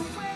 away.